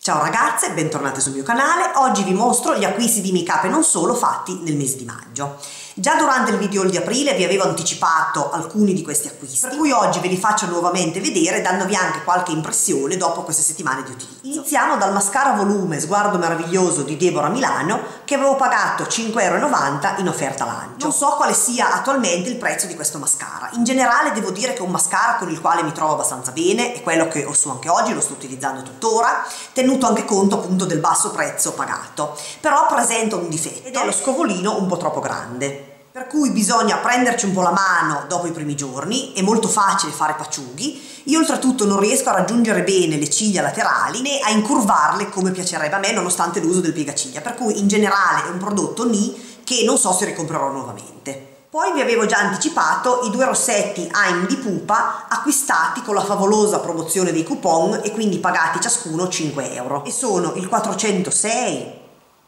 Ciao ragazze, bentornate sul mio canale. Oggi vi mostro gli acquisti di make up e non solo fatti nel mese di maggio. Già durante il video di aprile vi avevo anticipato alcuni di questi acquisti, per cui oggi ve li faccio nuovamente vedere dandovi anche qualche impressione dopo queste settimane di utilizzo. Iniziamo dal mascara volume Sguardo Meraviglioso di Deborah Milano che avevo pagato 5,90€ in offerta lancio. Non so quale sia attualmente il prezzo di questo mascara. In generale devo dire che è un mascara con il quale mi trovo abbastanza bene, è quello che ho su anche oggi, lo sto utilizzando tuttora, tenuto anche conto appunto del basso prezzo pagato. Però presenta un difetto ed è lo scovolino un po' troppo grande per cui bisogna prenderci un po' la mano dopo i primi giorni, è molto facile fare paciughi, io oltretutto non riesco a raggiungere bene le ciglia laterali né a incurvarle come piacerebbe a me nonostante l'uso del piegaciglia, per cui in generale è un prodotto ni che non so se ricomprerò nuovamente. Poi vi avevo già anticipato i due rossetti AIM di Pupa acquistati con la favolosa promozione dei coupon e quindi pagati ciascuno 5 euro. E sono il 406,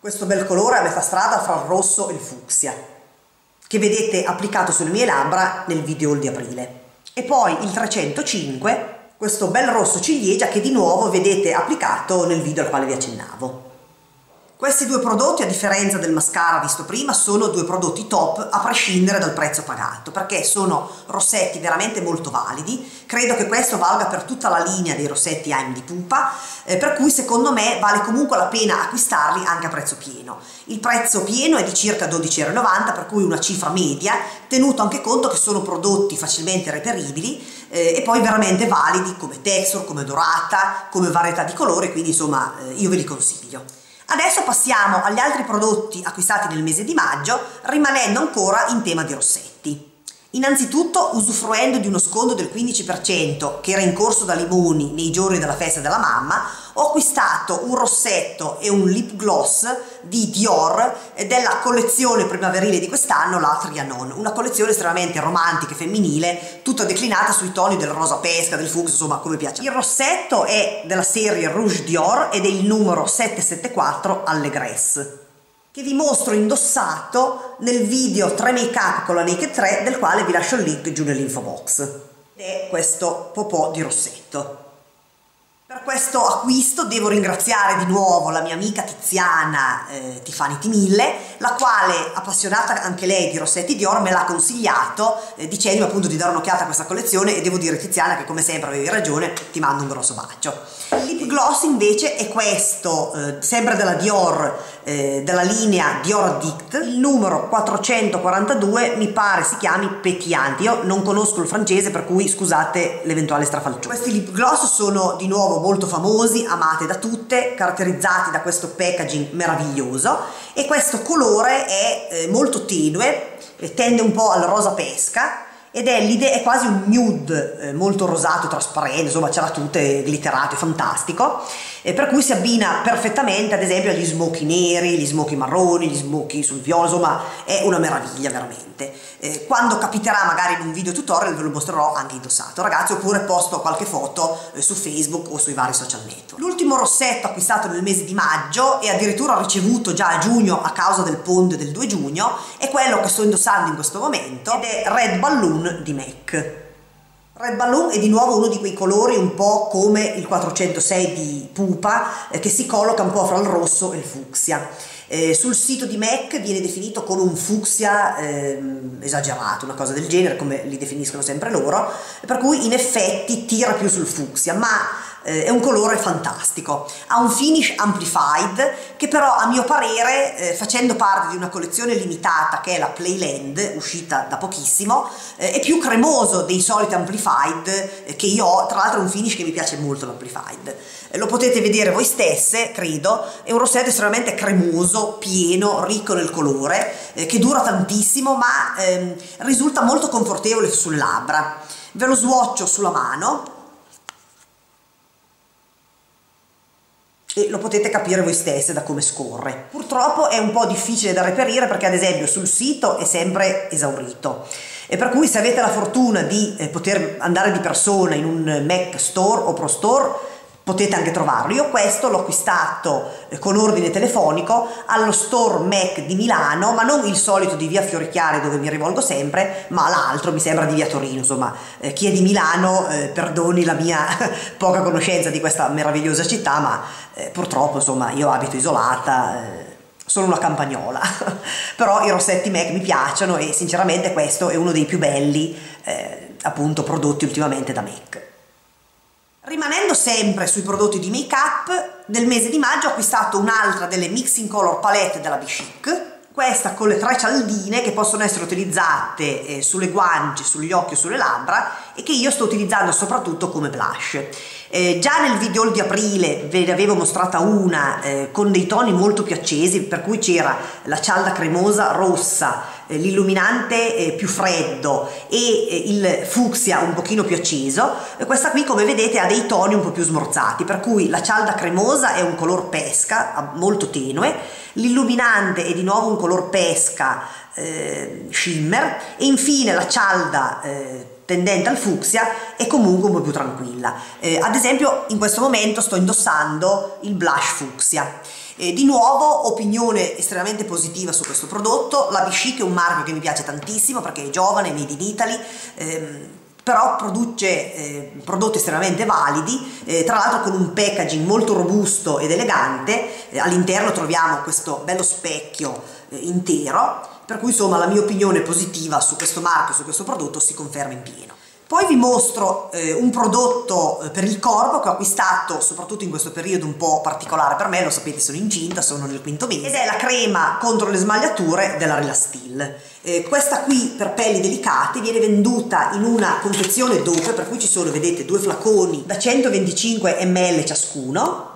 questo bel colore a metà strada fra il rosso e il fucsia che vedete applicato sulle mie labbra nel video di aprile. E poi il 305, questo bel rosso ciliegia che di nuovo vedete applicato nel video al quale vi accennavo. Questi due prodotti, a differenza del mascara visto prima, sono due prodotti top a prescindere dal prezzo pagato, perché sono rossetti veramente molto validi. Credo che questo valga per tutta la linea dei rossetti AIM di Pupa, eh, per cui secondo me vale comunque la pena acquistarli anche a prezzo pieno. Il prezzo pieno è di circa 12,90€, per cui una cifra media, tenuto anche conto che sono prodotti facilmente reperibili eh, e poi veramente validi come texture, come dorata, come varietà di colore, quindi insomma eh, io ve li consiglio. Adesso passiamo agli altri prodotti acquistati nel mese di maggio, rimanendo ancora in tema di rossetti. Innanzitutto, usufruendo di uno sconto del 15% che era in corso da Limoni nei giorni della festa della mamma, ho acquistato un rossetto e un lip gloss di Dior della collezione primaverile di quest'anno, la Trianon, una collezione estremamente romantica e femminile, tutta declinata sui toni del rosa pesca, del fucsia, insomma come piace. Il rossetto è della serie Rouge Dior ed è il numero 774 Allegresse che vi mostro indossato nel video 3 make up con la Naked 3 del quale vi lascio il link giù nell'info box. Ed è questo popò di rossetto. Per questo acquisto devo ringraziare di nuovo la mia amica Tiziana eh, Tifani Timille, la quale, appassionata anche lei di Rossetti Dior, me l'ha consigliato eh, dicendomi appunto di dare un'occhiata a questa collezione e devo dire Tiziana che come sempre avevi ragione, ti mando un grosso bacio. Il lip gloss invece è questo, eh, sempre della Dior, eh, della linea Dior Addict, il numero 442 mi pare si chiami Pétillante, io non conosco il francese per cui scusate l'eventuale strafalcione. Questi lip gloss sono di nuovo molto famosi, amate da tutte, caratterizzati da questo packaging meraviglioso. E questo colore è eh, molto tenue, tende un po' al rosa pesca ed è è quasi un nude eh, molto rosato, trasparente, insomma c'era tutto, è glitterato, è fantastico eh, per cui si abbina perfettamente ad esempio agli smoky neri, gli smoky marroni, gli smoky sul viola, insomma è una meraviglia veramente. Eh, quando capiterà magari in un video tutorial ve lo mostrerò anche indossato ragazzi oppure posto qualche foto eh, su Facebook o sui vari social network. L'ultimo rossetto acquistato nel mese di maggio e addirittura ricevuto già a giugno a causa del ponte del 2 giugno è quello che sto indossando in questo momento ed è Red Balloon di MAC. Red Balloon è di nuovo uno di quei colori un po' come il 406 di Pupa eh, che si colloca un po' fra il rosso e il fucsia. Eh, sul sito di MAC viene definito come un fucsia eh, esagerato, una cosa del genere, come li definiscono sempre loro, per cui in effetti tira più sul fucsia, ma eh, è un colore fantastico, ha un finish amplified che però a mio parere eh, facendo parte di una collezione limitata che è la Playland uscita da pochissimo eh, è più cremoso dei soliti amplified eh, che io ho, tra l'altro è un finish che mi piace molto l'amplified. Eh, lo potete vedere voi stesse credo, è un rossetto estremamente cremoso, pieno, ricco nel colore eh, che dura tantissimo ma ehm, risulta molto confortevole sulle labbra. Ve lo swatcho sulla mano e lo potete capire voi stesse da come scorre. Purtroppo è un po' difficile da reperire perché ad esempio sul sito è sempre esaurito e per cui se avete la fortuna di eh, poter andare di persona in un Mac Store o Pro Store potete anche trovarlo. Io questo l'ho acquistato eh, con ordine telefonico allo store Mac di Milano, ma non il solito di via Fiorichiare dove mi rivolgo sempre, ma l'altro mi sembra di via Torino. Insomma, eh, chi è di Milano eh, perdoni la mia poca conoscenza di questa meravigliosa città, ma eh, purtroppo insomma io abito isolata eh, sono una campagnola, però i rossetti MAC mi piacciono e sinceramente questo è uno dei più belli eh, appunto prodotti ultimamente da MAC. Rimanendo sempre sui prodotti di make up, nel mese di maggio ho acquistato un'altra delle Mixing Color Palette della Bichic, questa con le tre cialdine che possono essere utilizzate eh, sulle guance, sugli occhi o sulle labbra e che io sto utilizzando soprattutto come blush. Eh, già nel video di aprile ve ne avevo mostrata una eh, con dei toni molto più accesi per cui c'era la cialda cremosa rossa eh, l'illuminante eh, più freddo e eh, il fucsia un pochino più acceso questa qui come vedete ha dei toni un po' più smorzati per cui la cialda cremosa è un color pesca molto tenue l'illuminante è di nuovo un color pesca eh, shimmer e infine la cialda tendente al fucsia è comunque un po' più tranquilla. Eh, ad esempio in questo momento sto indossando il blush fucsia. Eh, di nuovo opinione estremamente positiva su questo prodotto, la Bichic è un marchio che mi piace tantissimo perché è giovane, made in Italy, ehm, però produce eh, prodotti estremamente validi, eh, tra l'altro con un packaging molto robusto ed elegante, eh, all'interno troviamo questo bello specchio eh, intero, per cui insomma la mia opinione positiva su questo marchio, su questo prodotto si conferma in pieno. Poi vi mostro eh, un prodotto eh, per il corpo che ho acquistato soprattutto in questo periodo un po' particolare per me, lo sapete sono incinta, sono nel quinto mese, ed è la crema contro le smagliature della Relastil. Eh, questa qui per pelli delicate viene venduta in una confezione doppia per cui ci sono, vedete, due flaconi da 125 ml ciascuno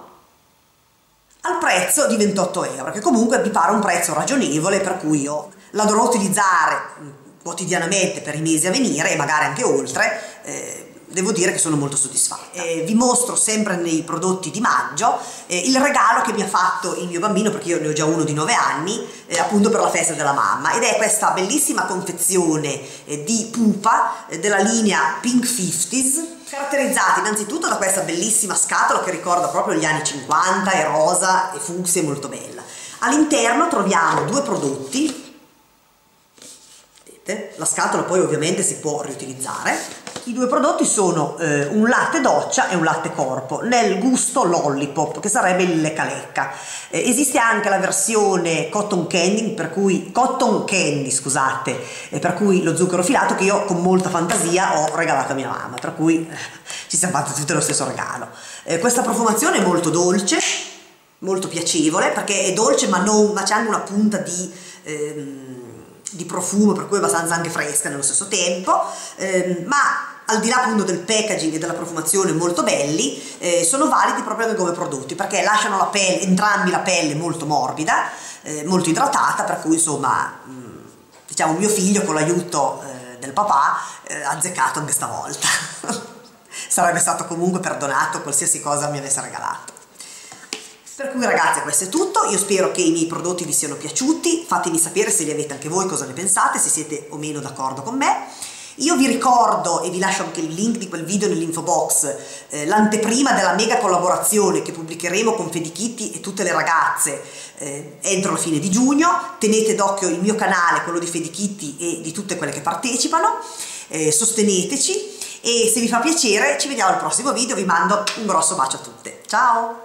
al prezzo di 28 euro, che comunque mi pare un prezzo ragionevole per cui io la dovrò utilizzare quotidianamente per i mesi a venire e magari anche oltre, eh, devo dire che sono molto soddisfatta. Eh, vi mostro sempre nei prodotti di maggio eh, il regalo che mi ha fatto il mio bambino, perché io ne ho già uno di 9 anni, eh, appunto per la festa della mamma, ed è questa bellissima confezione eh, di pupa eh, della linea Pink 50s, caratterizzata innanzitutto da questa bellissima scatola che ricorda proprio gli anni 50, è rosa, è fucsia, è molto bella. All'interno troviamo due prodotti vedete la scatola poi ovviamente si può riutilizzare i due prodotti sono eh, un latte doccia e un latte corpo nel gusto lollipop che sarebbe il lecca lecca eh, esiste anche la versione cotton candy per cui cotton candy scusate eh, per cui lo zucchero filato che io con molta fantasia ho regalato a mia mamma per cui eh, ci siamo fatti tutti lo stesso regalo. Eh, questa profumazione è molto dolce molto piacevole perché è dolce ma, non, ma c'è anche una punta di ehm, di profumo, per cui è abbastanza anche fresca nello stesso tempo, ehm, ma al di là appunto del packaging e della profumazione molto belli, eh, sono validi proprio come prodotti perché lasciano la pelle, entrambi la pelle molto morbida, eh, molto idratata, per cui insomma, mh, mm, diciamo mio figlio con l'aiuto eh, del papà eh, ha azzeccato anche stavolta. Sarebbe stato comunque perdonato qualsiasi cosa mi avesse regalato. Per cui ragazzi questo è tutto, io spero che i miei prodotti vi siano piaciuti, fatemi sapere se li avete anche voi, cosa ne pensate, se siete o meno d'accordo con me. Io vi ricordo e vi lascio anche il link di quel video nell'info box, eh, l'anteprima della mega collaborazione che pubblicheremo con Fedikitty e tutte le ragazze eh, entro la fine di giugno. Tenete d'occhio il mio canale, quello di Fedikitty e di tutte quelle che partecipano, eh, sosteneteci e se vi fa piacere ci vediamo al prossimo video, vi mando un grosso bacio a tutte. Ciao!